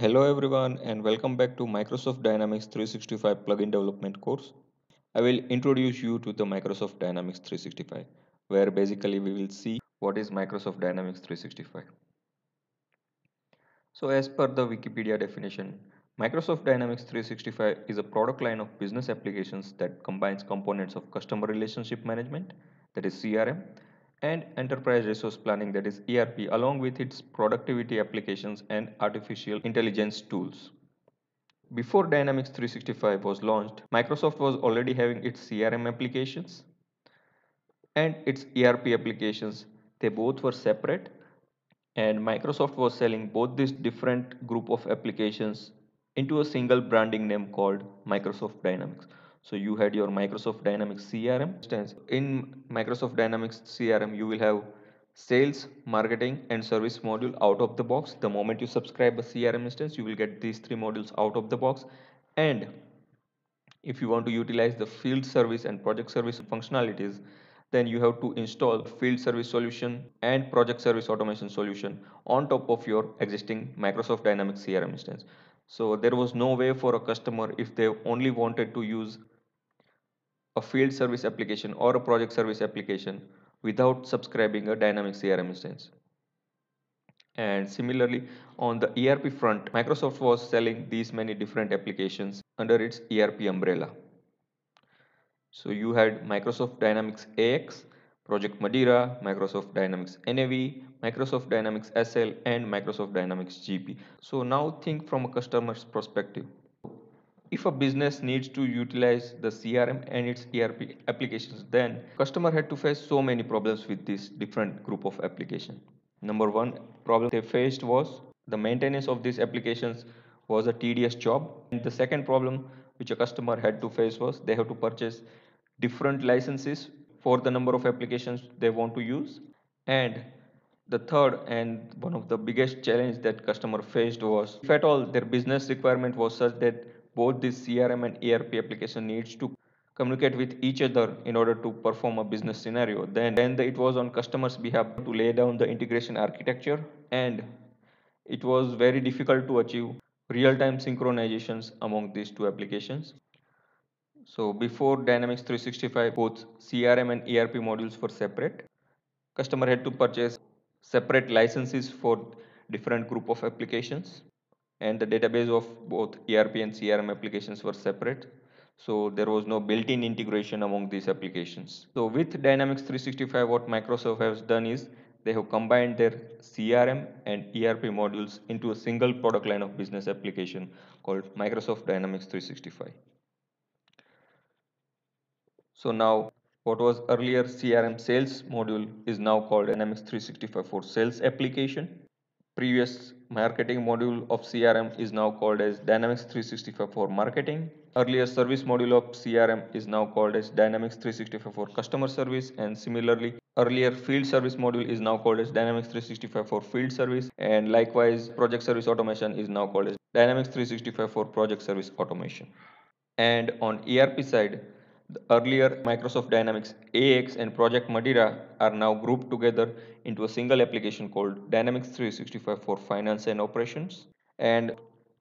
Hello everyone and welcome back to Microsoft Dynamics 365 plugin development course. I will introduce you to the Microsoft Dynamics 365 where basically we will see what is Microsoft Dynamics 365. So as per the Wikipedia definition, Microsoft Dynamics 365 is a product line of business applications that combines components of customer relationship management that is CRM and enterprise resource planning that is ERP along with its productivity applications and artificial intelligence tools. Before Dynamics 365 was launched, Microsoft was already having its CRM applications and its ERP applications. They both were separate and Microsoft was selling both these different group of applications into a single branding name called Microsoft Dynamics. So you had your Microsoft Dynamics CRM instance. In Microsoft Dynamics CRM, you will have sales, marketing, and service module out of the box. The moment you subscribe a CRM instance, you will get these three modules out of the box. And if you want to utilize the field service and project service functionalities, then you have to install field service solution and project service automation solution on top of your existing Microsoft Dynamics CRM instance. So there was no way for a customer if they only wanted to use a field service application or a project service application without subscribing a dynamic CRM instance. And similarly, on the ERP front, Microsoft was selling these many different applications under its ERP umbrella. So you had Microsoft Dynamics AX, Project Madeira, Microsoft Dynamics NAV, Microsoft Dynamics SL, and Microsoft Dynamics GP. So now think from a customer's perspective. If a business needs to utilize the CRM and its ERP applications, then customer had to face so many problems with this different group of application. Number one problem they faced was the maintenance of these applications was a tedious job. And the second problem which a customer had to face was they have to purchase different licenses for the number of applications they want to use and the third and one of the biggest challenge that customer faced was if at all their business requirement was such that both this crm and erp application needs to communicate with each other in order to perform a business scenario then then the, it was on customers behalf to lay down the integration architecture and it was very difficult to achieve real-time synchronizations among these two applications so before Dynamics 365, both CRM and ERP modules were separate. Customer had to purchase separate licenses for different group of applications and the database of both ERP and CRM applications were separate. So there was no built-in integration among these applications. So with Dynamics 365, what Microsoft has done is they have combined their CRM and ERP modules into a single product line of business application called Microsoft Dynamics 365. So now what was earlier CRM sales module is now called Dynamics 365 for sales application. Previous marketing module of CRM is now called as Dynamics 365 for marketing. Earlier service module of CRM is now called as Dynamics 365 for customer service and similarly earlier field service module is now called as Dynamics 365 for field service and likewise project service automation is now called as Dynamics 365 for project service automation. And on ERP side, the earlier Microsoft Dynamics AX and Project Madeira are now grouped together into a single application called Dynamics 365 for Finance and Operations. And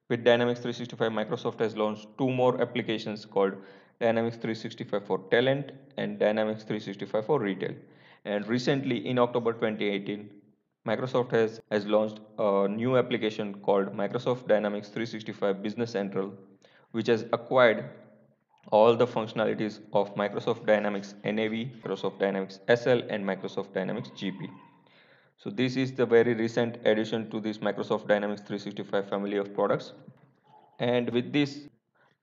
with Dynamics 365, Microsoft has launched two more applications called Dynamics 365 for Talent and Dynamics 365 for Retail. And recently in October 2018, Microsoft has, has launched a new application called Microsoft Dynamics 365 Business Central, which has acquired all the functionalities of Microsoft Dynamics NAV, Microsoft Dynamics SL and Microsoft Dynamics GP. So this is the very recent addition to this Microsoft Dynamics 365 family of products. And with this,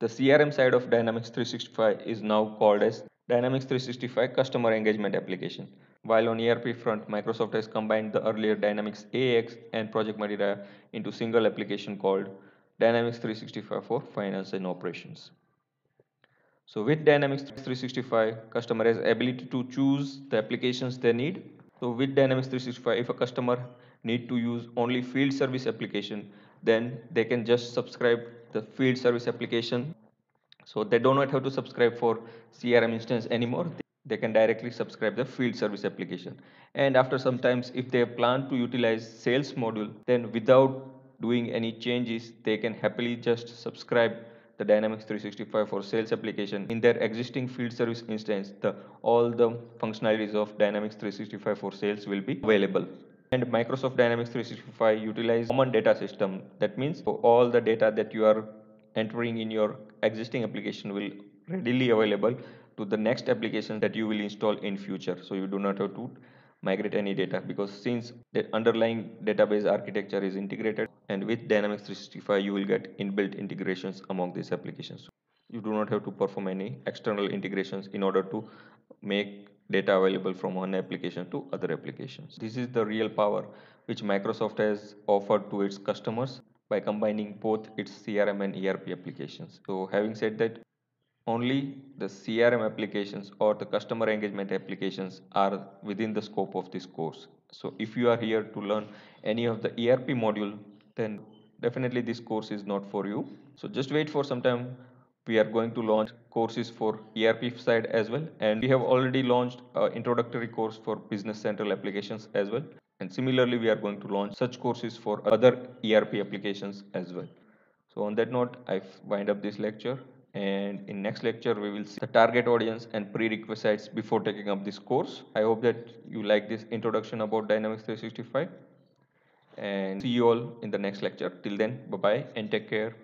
the CRM side of Dynamics 365 is now called as Dynamics 365 Customer Engagement Application. While on ERP front, Microsoft has combined the earlier Dynamics AX and Project Madeira into single application called Dynamics 365 for Finance and Operations. So with Dynamics 365, customer has ability to choose the applications they need. So with Dynamics 365, if a customer need to use only field service application, then they can just subscribe the field service application. So they do not have to subscribe for CRM instance anymore. They can directly subscribe the field service application. And after sometimes, if they plan to utilize sales module, then without doing any changes, they can happily just subscribe the Dynamics 365 for sales application in their existing field service instance. The all the functionalities of Dynamics 365 for sales will be available. And Microsoft Dynamics 365 utilize common data system. That means all the data that you are entering in your existing application will readily available to the next application that you will install in future. So you do not have to migrate any data because since the underlying database architecture is integrated and with Dynamics 365 you will get inbuilt integrations among these applications. You do not have to perform any external integrations in order to make data available from one application to other applications. This is the real power which Microsoft has offered to its customers by combining both its CRM and ERP applications. So having said that, only the CRM applications or the customer engagement applications are within the scope of this course. So if you are here to learn any of the ERP module, then definitely this course is not for you. So just wait for some time. We are going to launch courses for ERP side as well. And we have already launched an introductory course for business central applications as well. And similarly, we are going to launch such courses for other ERP applications as well. So on that note, I wind up this lecture and in next lecture we will see the target audience and prerequisites before taking up this course i hope that you like this introduction about dynamics 365 and see you all in the next lecture. Till then bye bye and take care